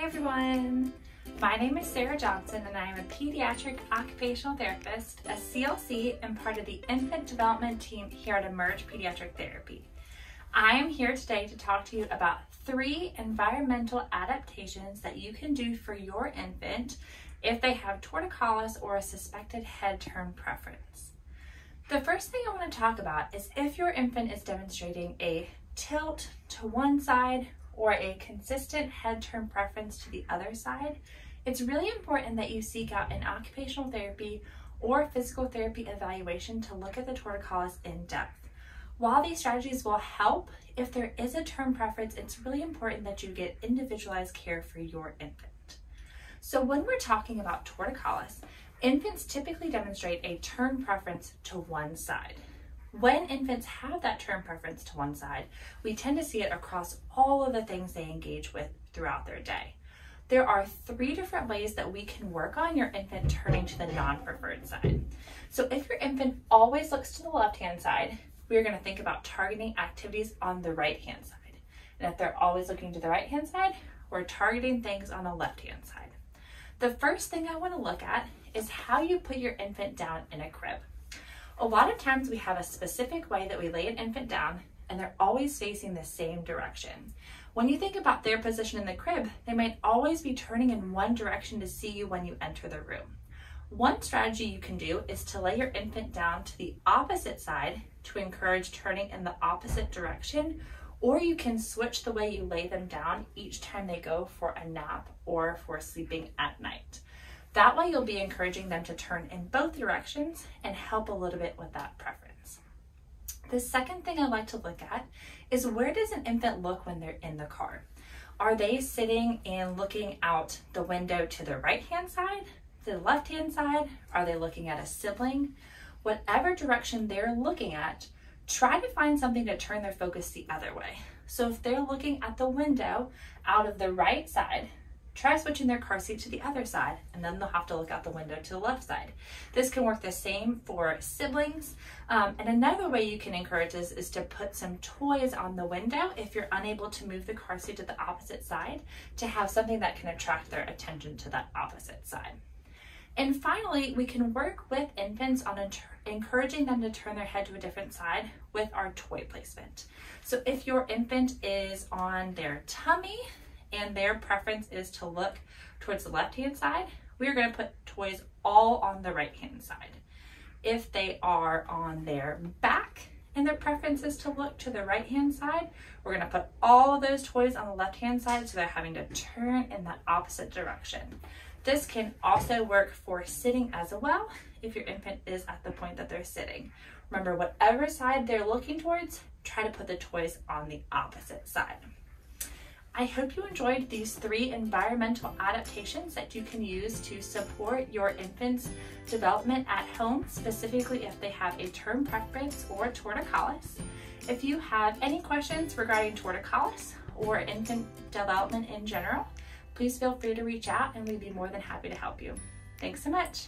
Hey everyone! My name is Sarah Johnson and I am a pediatric occupational therapist, a CLC, and part of the infant development team here at Emerge Pediatric Therapy. I am here today to talk to you about three environmental adaptations that you can do for your infant if they have torticollis or a suspected head turn preference. The first thing I want to talk about is if your infant is demonstrating a tilt to one side or a consistent head turn preference to the other side, it's really important that you seek out an occupational therapy or physical therapy evaluation to look at the torticollis in depth. While these strategies will help, if there is a turn preference, it's really important that you get individualized care for your infant. So when we're talking about torticollis, infants typically demonstrate a turn preference to one side. When infants have that turn preference to one side, we tend to see it across all of the things they engage with throughout their day. There are three different ways that we can work on your infant turning to the non-preferred side. So if your infant always looks to the left-hand side, we're gonna think about targeting activities on the right-hand side. And if they're always looking to the right-hand side, we're targeting things on the left-hand side. The first thing I wanna look at is how you put your infant down in a crib. A lot of times we have a specific way that we lay an infant down and they're always facing the same direction. When you think about their position in the crib, they might always be turning in one direction to see you when you enter the room. One strategy you can do is to lay your infant down to the opposite side to encourage turning in the opposite direction, or you can switch the way you lay them down each time they go for a nap or for sleeping at night. That way you'll be encouraging them to turn in both directions and help a little bit with that preference. The second thing I like to look at is where does an infant look when they're in the car? Are they sitting and looking out the window to the right hand side, to the left hand side? Are they looking at a sibling? Whatever direction they're looking at, try to find something to turn their focus the other way. So if they're looking at the window out of the right side, Try switching their car seat to the other side and then they'll have to look out the window to the left side. This can work the same for siblings. Um, and another way you can encourage this is to put some toys on the window if you're unable to move the car seat to the opposite side to have something that can attract their attention to that opposite side. And finally, we can work with infants on encouraging them to turn their head to a different side with our toy placement. So if your infant is on their tummy, and their preference is to look towards the left-hand side, we're gonna put toys all on the right-hand side. If they are on their back and their preference is to look to the right-hand side, we're gonna put all of those toys on the left-hand side so they're having to turn in that opposite direction. This can also work for sitting as well if your infant is at the point that they're sitting. Remember, whatever side they're looking towards, try to put the toys on the opposite side. I hope you enjoyed these three environmental adaptations that you can use to support your infant's development at home, specifically if they have a turn preference or torticollis. If you have any questions regarding torticollis or infant development in general, please feel free to reach out and we'd be more than happy to help you. Thanks so much.